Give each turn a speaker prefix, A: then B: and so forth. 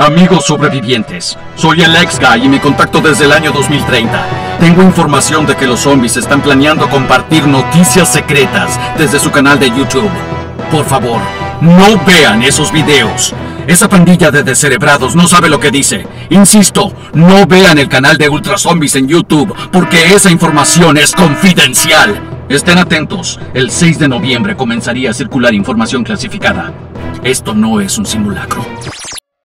A: Amigos sobrevivientes, soy el ex guy y me contacto desde el año 2030. Tengo información de que los zombies están planeando compartir noticias secretas desde su canal de YouTube. Por favor, no vean esos videos. Esa pandilla de descerebrados no sabe lo que dice. Insisto, no vean el canal de Ultra Zombies en YouTube porque esa información es confidencial. Estén atentos, el 6 de noviembre comenzaría a circular información clasificada. Esto no es un simulacro.